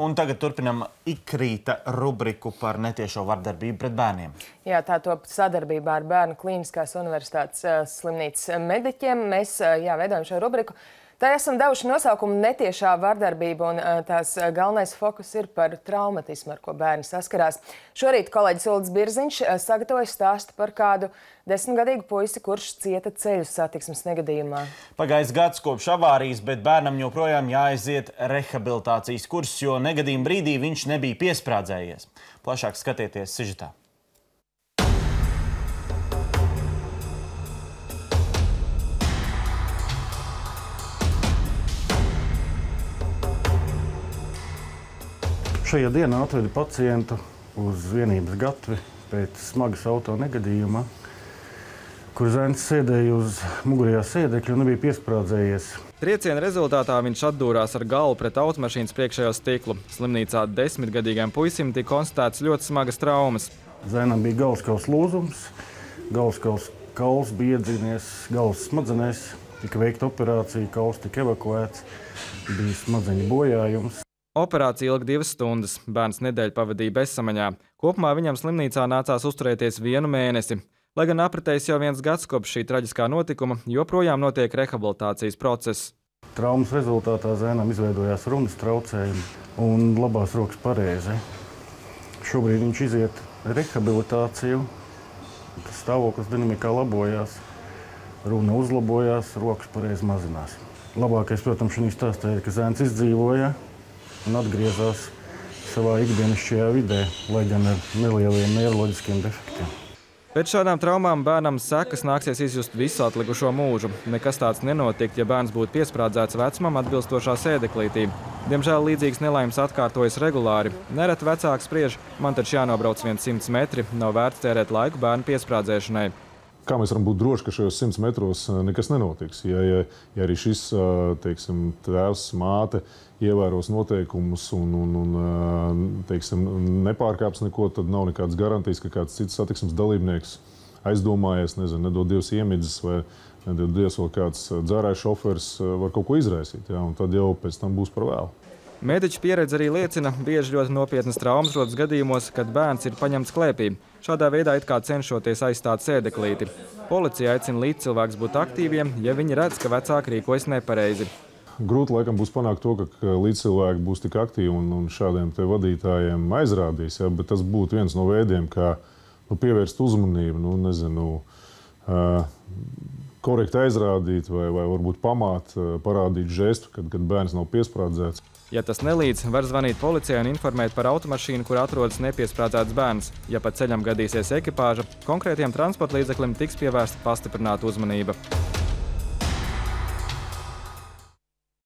Un tagad turpinam ikrīta rubriku par netiešo vardarbību pret bērniem. Jā, tā top sadarbībā ar Bērnu Klīniskās universitātes uh, slimnīcas mediķiem. Mēs uh, jā, veidojam šo rubriku. Tā esam devuši nosaukumu netiešā vardarbība, un tās galvenais fokus ir par traumatismu, ar ko bērni saskarās. Šorīt kolēģis Ulds Birziņš sagatavoja stāstu par kādu desmitgadīgu puisi, kurš cieta ceļu satiksmes negadījumā. Pagājis gads kopš avārijas, bet bērnam joprojām jāaiziet rehabilitācijas kurs, jo negadījuma brīdī viņš nebija piesprādzējies. Plašāk skatieties sižetā. Šajā dienā atveda pacientu uz vienības gatvi pēc smagas auto negadījuma, kur zēns sēdēja uz mugurējā sēdekļa un nebija piesprādzējies. Trieciena rezultātā viņš atdūrās ar galvu pret automašīnas priekšējo stiklu. Slimnīcā desmitgadīgajam puisim tika konstatēts ļoti smagas traumas. Zēnam bija galvaskaus lūzums, galvaskaus kauls bija iedzinies galvas smadzenēs, tika veikta operācija, kauls tika evakuēts, bija smadzeņu bojājums. Operācija ilga divas stundas. Bērns nedēļu pavadīja bezsamaņā. Kopumā viņam slimnīcā nācās uzturēties vienu mēnesi. Lai gan apritējis jau viens gads kopš šī traģiskā notikuma, joprojām notiek rehabilitācijas process. Traumas rezultātā zēnam izveidojās runas traucējumi un labās rokas pareizi. Šobrīd viņš iziet rehabilitāciju. Stāvoklis dinamikā labojās, runa uzlabojās, rokas pareizi mazinās. Labākais, protams, šī stāstā ir, ka zēns izdzīvoja un atgriezās savā ikdienišķajā vidē, lai gan ar nelieliem neiroloģiskiem defektiem. Pēc šādām traumām bērnam sekas nāksies izjust visu atlikušo mūžu. Nekas tāds nenotikt, ja bērns būtu piesprādzēts vecumam atbilstošā sēdeklītī. Diemžēl līdzīgas nelaimes atkārtojas regulāri. Nereti vecāks spriež, man taču jānobrauc 100 metri, nav vērts tērēt laiku bērnu piesprādzēšanai. Kā mēs varam būt droši, ka šajos 100 metros nekas nenotiks? Ja, ja, ja arī šis teiksim, tēvs, māte ievēros noteikumus un, un, un teiksim, nepārkāps neko, tad nav nekādas garantijas, ka kāds cits satiksmes dalībnieks aizdomājies, nezinu, nedod Dievs iemidzes vai nedod Dievs vēl kāds dzērājs šofers var kaut ko izraisīt. Ja, tad jau pēc tam būs par vēlu. Mēģiķa pieredze arī liecina, bieži ļoti nopietnas traumas rodas gadījumos, kad bērns ir paņemts klēpī. Šādā veidā it kā cenšoties aizstāt sēdeklīti. Policija aicina līdzcilvēkus būt aktīviem, ja viņi redz, ka vecāki rīkojas nepareizi. Grūti laikam būs panākt to, ka līdzcilvēki būs tik aktīvi un, un šādiem vadītājiem aizrādīs. Ja, bet tas būtu viens no veidiem, kā nu, pievērst uzmanību, nu, nezinu, uh, korekti aizrādīt vai, vai varbūt pamāt, parādīt žestu, kad, kad bērns nav piesprādzēts. Ja tas nelīdz, var zvanīt policijai un informēt par automašīnu, kur atrodas nepiesprādzēts bērns. Ja pa ceļam gadīsies ekipāža, konkrētiem transporta līdzeklim tiks pievērsta pastiprināta uzmanība.